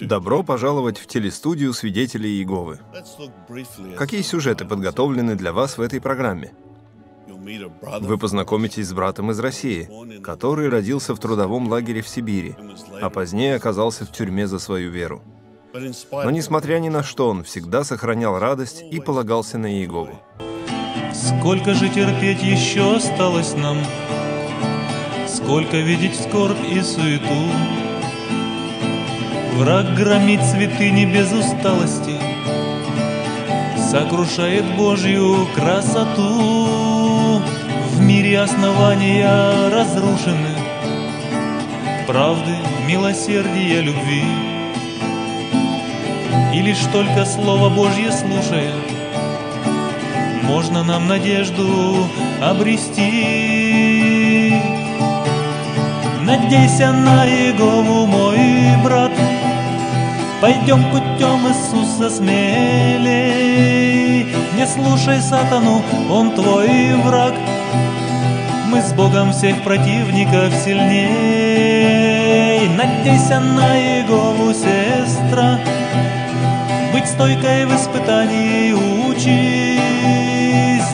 Добро пожаловать в телестудию свидетелей Иеговы. Какие сюжеты подготовлены для вас в этой программе? Вы познакомитесь с братом из России, который родился в трудовом лагере в Сибири, а позднее оказался в тюрьме за свою веру. Но несмотря ни на что, он всегда сохранял радость и полагался на Иегову. Сколько же терпеть еще осталось нам? Сколько видеть скорбь и суету? Враг громит святыни без усталости, Сокрушает Божью красоту. В мире основания разрушены, Правды, милосердия, любви. И лишь только Слово Божье слушая, Можно нам надежду обрести. Надейся на Иегову, мой брат, Пойдем путем Иисуса смелей. Не слушай сатану, он твой враг. Мы с Богом всех противников сильней. Надейся на Иегову, сестра, Быть стойкой в испытании учись.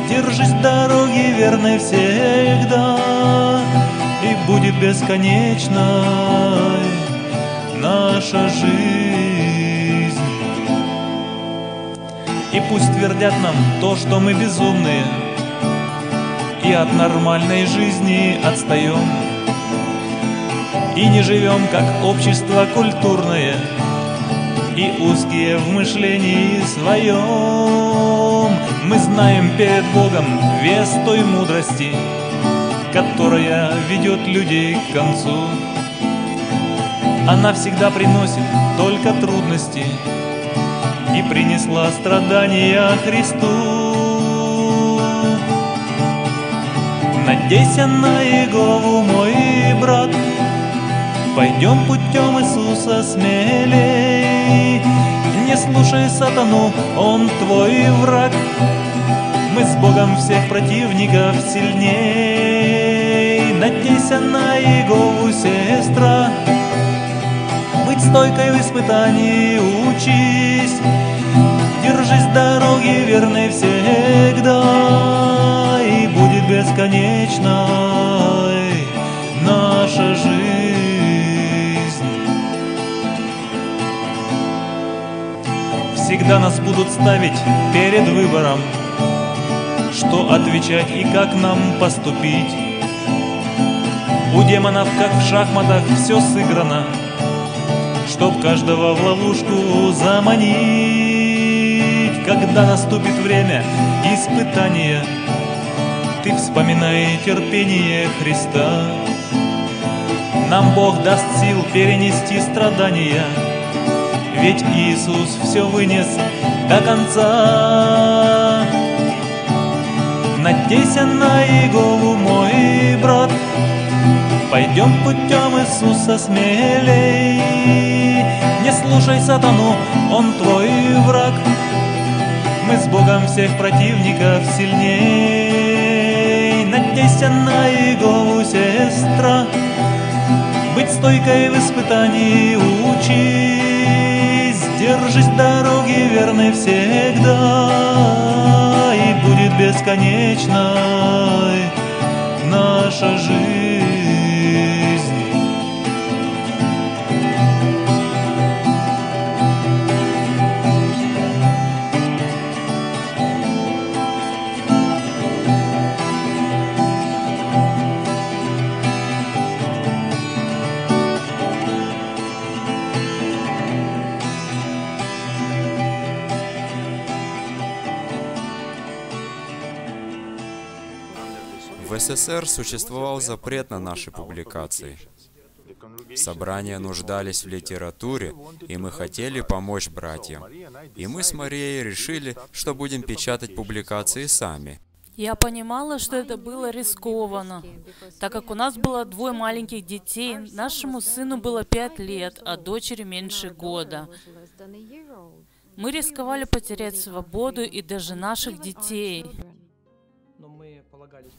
Держись дороги верной всегда, И будет бесконечной наша жизнь. И пусть твердят нам то, что мы безумные. И от нормальной жизни отстаем И не живем, как общество культурное. И узкие в мышлении своем Мы знаем перед Богом вес той мудрости Которая ведет людей к концу. Она всегда приносит только трудности — и принесла страдания Христу. Надейся на Иегову, мой брат, Пойдем путем Иисуса смелей. Не слушай сатану, он твой враг. Мы с Богом всех противников сильней. Надейся на Иегову, сестра, быть стойкой в испытании учись. Всегда нас будут ставить перед выбором, Что отвечать и как нам поступить. У демонов, как в шахматах, все сыграно — чтоб каждого в ловушку заманить. Когда наступит время испытания, ты вспоминай терпение Христа. Нам Бог даст сил перенести страдания, ведь Иисус все вынес до конца. Надейся на Иегову, мой брат, Пойдем путем Иисуса смелей. Не слушай сатану, он твой враг. Мы с Богом всех противников сильней. Надейся на Иегову, сестра, Быть стойкой в испытании учись. Держись дороги верной всегда, И будет бесконечной наша жизнь. В СССР существовал запрет на наши публикации. Собрания нуждались в литературе, и мы хотели помочь братьям. И мы с Марией решили, что будем печатать публикации сами. Я понимала, что это было рискованно, так как у нас было двое маленьких детей. Нашему сыну было пять лет, а дочери меньше года. Мы рисковали потерять свободу и даже наших детей.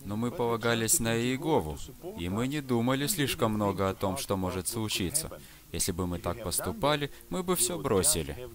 Но мы полагались на Иегову, и мы не думали слишком много о том, что может случиться. Если бы мы так поступали, мы бы все бросили.